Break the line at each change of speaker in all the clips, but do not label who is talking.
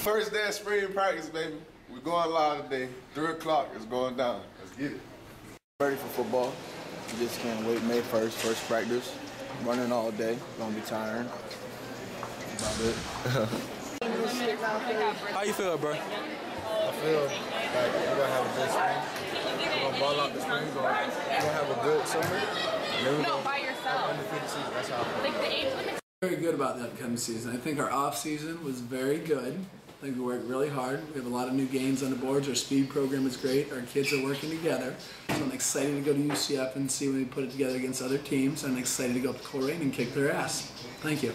First day of spring practice, baby. We're going live today. Three o'clock is going down. Let's get it.
Ready for football. Just can't wait. May 1st, first practice. Running all day. Gonna be tiring. About it.
How you feel, bro?
I feel like we're gonna have a good spring. We're gonna ball out the spring. We're gonna, we're gonna have a good summer. And then we're
No, by yourself.
That's how I feel.
Like the age limit.
Very good about the upcoming season. I think our off season was very good. I think we work really hard. We have a lot of new games on the boards. Our speed program is great. Our kids are working together. So I'm excited to go to UCF and see when we put it together against other teams. I'm excited to go up to Colerain and kick their ass. Thank you.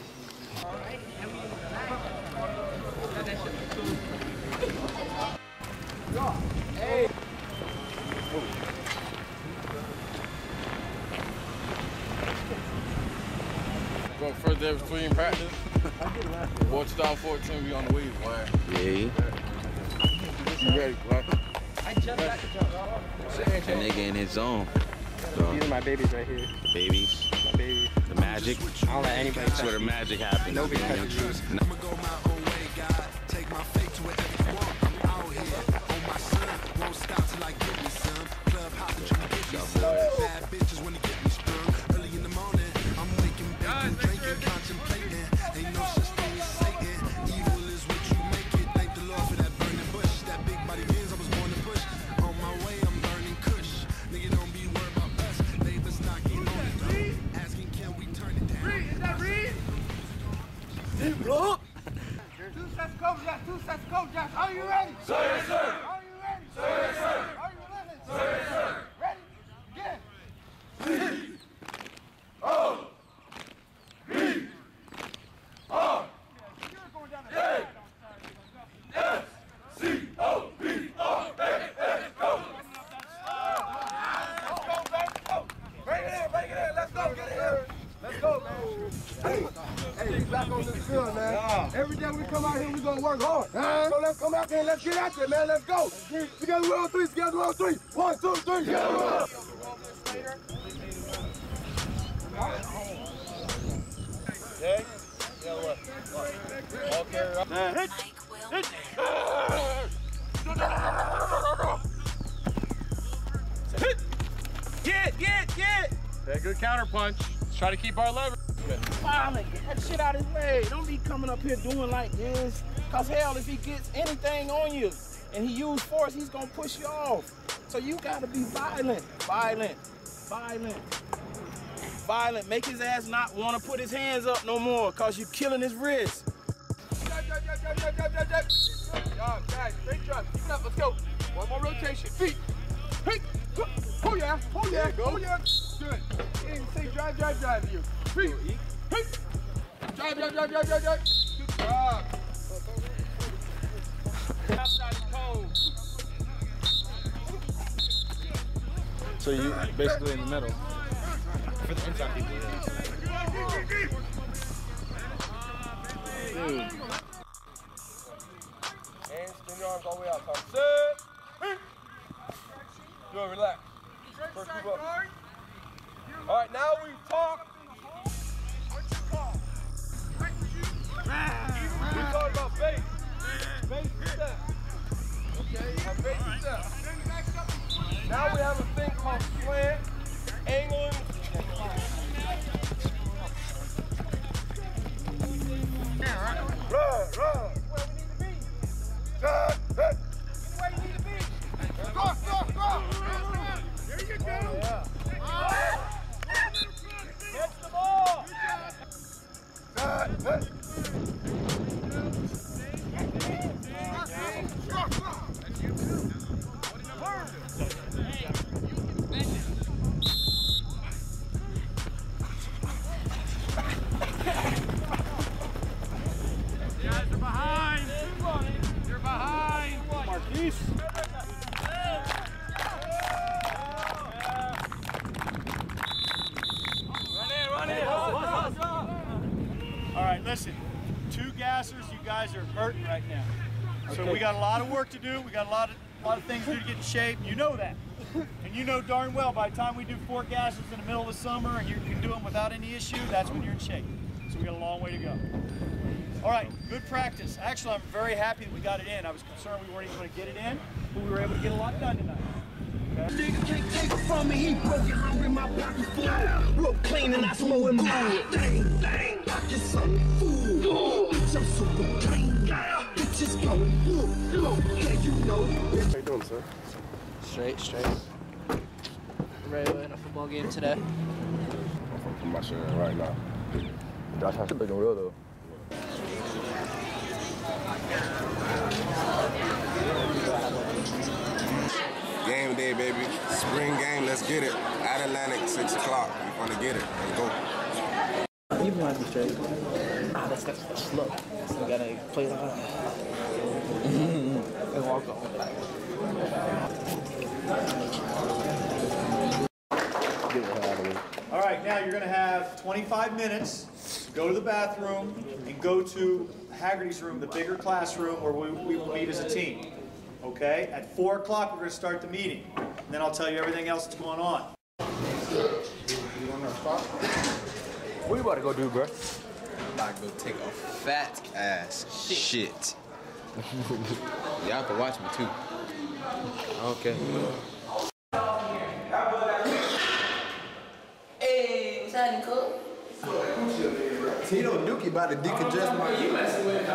Going first day of spring practice. Watch 2014, we on the way, boy.
Yeah.
You ready, boy?
That nigga in his zone. So,
These are my babies right here.
the babies,
My babies.
the magic.
I don't let anybody
That's
touch
where the magic happens.
Nobody
man.
touches me.
I'ma
back on this field, man. Every day we come out here, we gonna work hard. So let's come out there and let's get out it, man. Let's go. Together we're on three, together we're on three. One, two, three, together we on. Okay? Yeah, what? Okay, right. Hit. Hit. Get, get, get.
Yeah, good counter punch. Let's try to keep our lever.
Finally, get that shit out of his way. Don't be coming up here doing like this. Cause hell, if he gets anything on you and he use force, he's gonna push you off. So you gotta be violent, violent, violent, violent. Make his ass not wanna put his hands up no more cause you killing his wrist. Job, guys. Great job. Keep it up. Let's go. One more rotation. Feet. Hey. Oh yeah. Oh yeah. Oh yeah. Good. Didn't say drive, drive, drive you. Feet. Hey. Drive, drive, drive, drive, drive, drive. Good job. Outside cold.
So you basically in the middle. For the inside people,
Hands, spin your arms all the way out. Do it, relax. First move up. All right, now we talk. We about base. Base step. Okay, have base step. Now we have a thing called
gassers, you guys are hurting right now. So we got a lot of work to do. We got a lot of a lot of things to do to get in shape. You know that. And you know darn well by the time we do four gassers in the middle of the summer and you can do them without any issue, that's when you're in shape. So we got a long way to go. All right, good practice. Actually, I'm very happy that we got it in. I was concerned we weren't even going to get it in, but we were able to get a lot done tonight.
Nigga can't take it from me, he broke it, hungry, my pocket full. Look clean and I smell him good. Dang, dang, pocket some food. Bitch, I'm super clean. Bitches going, look, look, yeah, you know.
How you doing, sir?
Straight, straight. Ready to a football game today?
I'm from my shit right now. Josh, should looking real though.
Game day, baby. Spring game, let's get it. At Atlantic, 6 o'clock. We're gonna get it. Let's go.
You might be straight. Ah, that's, that's, that's slow. So we gotta play like and walk on.
Get the hell out of here.
All right, now you're going to have 25 minutes. Go to the bathroom and go to Haggerty's room, the bigger classroom where we, we will meet as a team. Okay? At 4 o'clock, we're going to start the meeting. And then I'll tell you everything else that's going on.
What you about to go do, bro?
I'm about to go take a fat ass shit. Y'all can watch me too.
Okay.
Hey, what's happening, cook?
Tito Dookie about to decongest my.
You messing with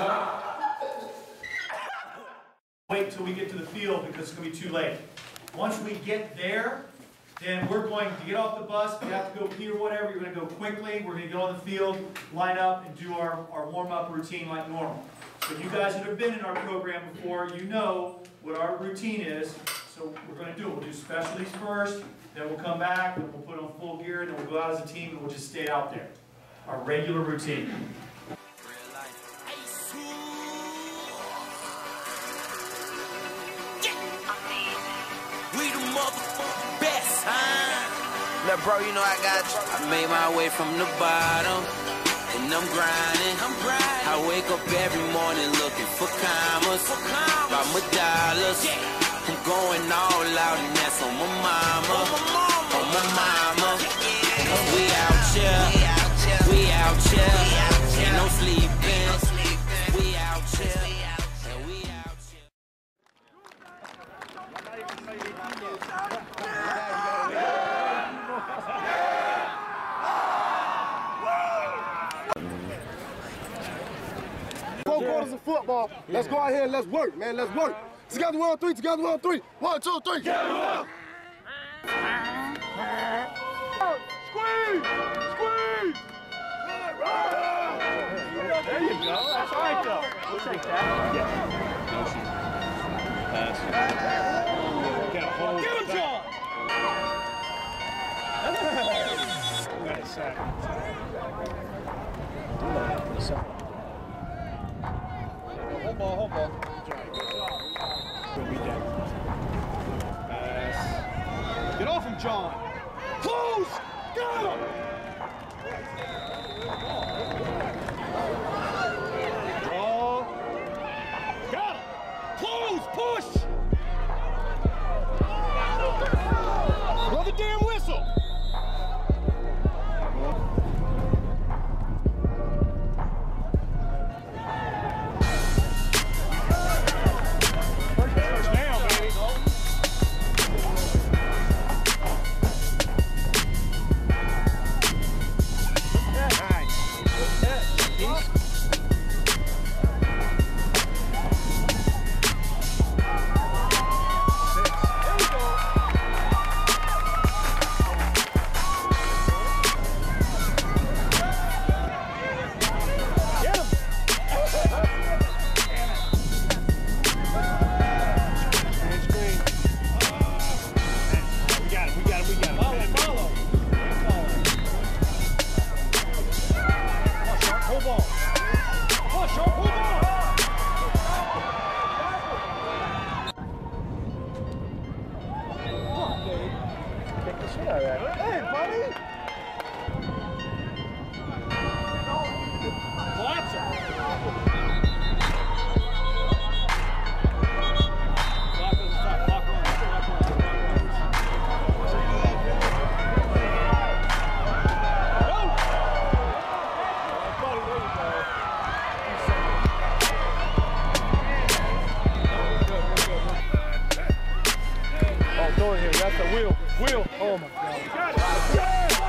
Wait till we get to the field because it's going to be too late. Once we get there, then we're going to get off the bus. You have to go pee or whatever, you're going to go quickly. We're going to go on the field, line up, and do our, our warm-up routine like normal. So you guys that have been in our program before, you know what our routine is. So we're going to do it. We'll do specialties first, then we'll come back, then we'll put on full gear, and then we'll go out as a team, and we'll just stay out there. Our regular routine.
Look, bro, you know I got you. I made my way from the bottom, and I'm grinding. I'm grinding. I wake up every morning looking for commas, by my dollars. I'm going all out, and that's on my mama, on my mama. Cause we out here, we out here, ain't no sleeping. We
Let's go out here and let's work, man. Let's work. Together we're on three. Together we're on three. One, two, three. Together Squeeze! Squeeze!
There you go. That's all right, though. We'll take that.
Got a hold.
Get him, John!
Got a sack. Ball, hold ball. Go beat that. Pass. Get off him, John.
All right. Hey, buddy! Will. Oh my
God.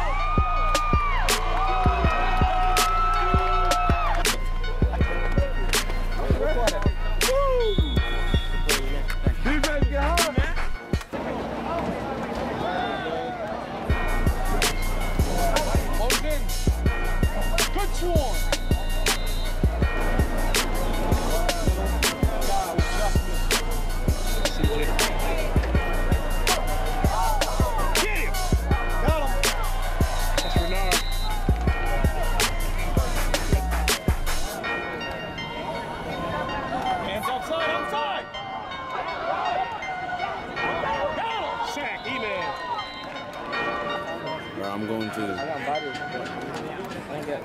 I'm going to.
I got invited. I didn't get.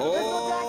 Oh!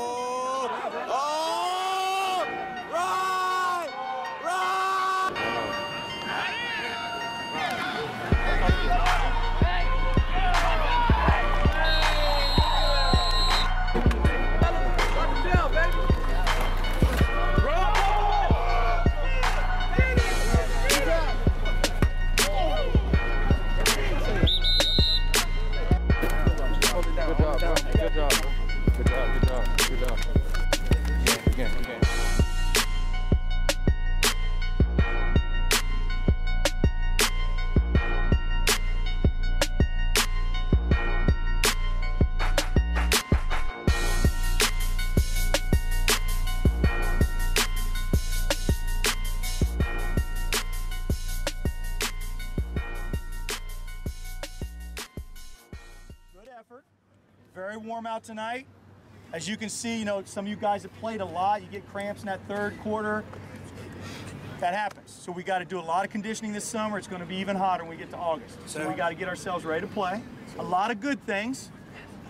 Warm out tonight. As you can see, you know, some of you guys have played a lot. You get cramps in that third quarter. That happens. So we got to do a lot of conditioning this summer. It's going to be even hotter when we get to August. So we got to get ourselves ready to play. A lot of good things.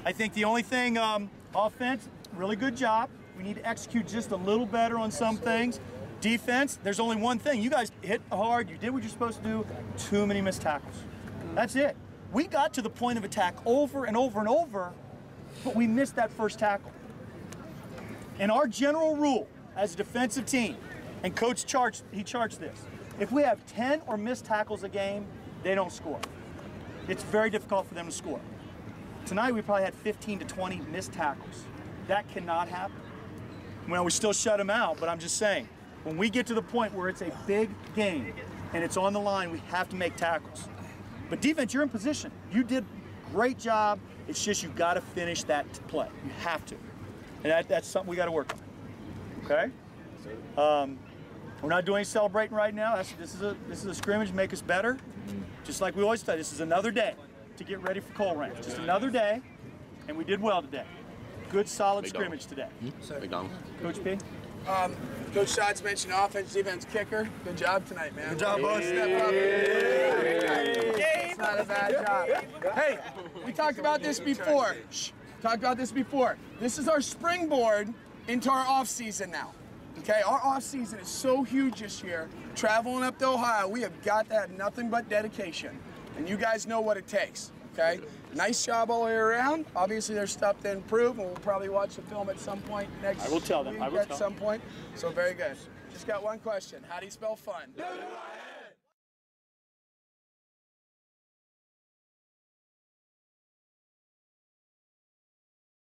I think the only thing, um, offense, really good job. We need to execute just a little better on some things. Defense, there's only one thing. You guys hit hard. You did what you're supposed to do. Too many missed tackles. That's it. We got to the point of attack over and over and over, but we missed that first tackle. And our general rule as a defensive team, and coach charged, he charged this. If we have 10 or missed tackles a game, they don't score. It's very difficult for them to score. Tonight we probably had 15 to 20 missed tackles. That cannot happen. Well, we still shut them out, but I'm just saying, when we get to the point where it's a big game and it's on the line, we have to make tackles. But defense, you're in position. You did great job. It's just you got to finish that play. You have to, and that, that's something we got to work on. Okay. Um, we're not doing any celebrating right now. That's, this is a this is a scrimmage, make us better. Just like we always say, this is another day to get ready for Colerain. Just another day, and we did well today. Good, solid scrimmage today.
McDonald's.
Coach P.
Um, Coach Shots mentioned offense, defense, kicker. Good job tonight, man.
Good job, boys.
Step up. It's not a bad job. Hey, we talked about this before. Shh. Talked about this before. This is our springboard into our off season now. Okay, our off season is so huge this year. Traveling up to Ohio, we have got that nothing but dedication, and you guys know what it takes. Okay, nice job all the way around. Obviously, there's stuff to improve, and we'll probably watch the film at some point next.
I will tell them. I will
at
tell
some point. So very good. Just got one question. How do you spell fun?